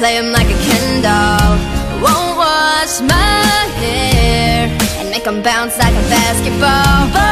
play him like a Ken doll. Won't wash my hair and make him bounce like a basketball.